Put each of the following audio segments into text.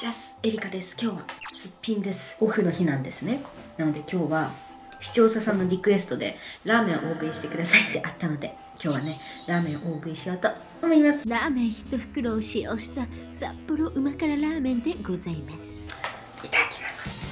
ジャスエリカです。今日はすっぴんです。オフの日なんですね。なので今日は視聴者さんのリクエストでラーメンをお送りしてくださいってあったので今日はねラーメンをお送りしようと思います。ラーメン一袋を使用した札幌うま辛ラーメンでございます。いただきます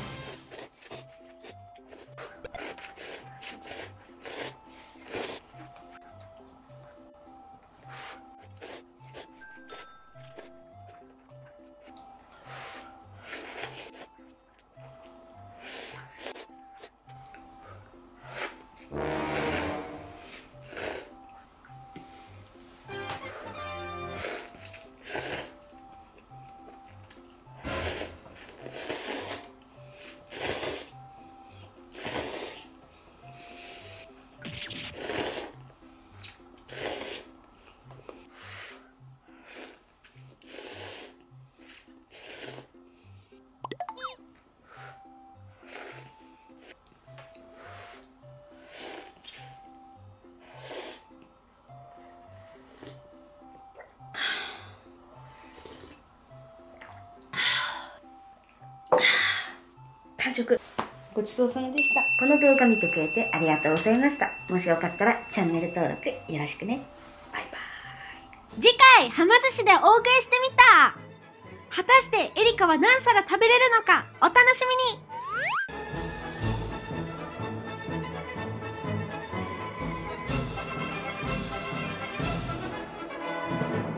完食。ごちそうさまでした。この動画見てくれてありがとうございました。もしよかったらチャンネル登録よろしくね。バイバイ。次回はま寿司で大食いしてみた。果たしてエリカは何皿食べれるのかお楽しみに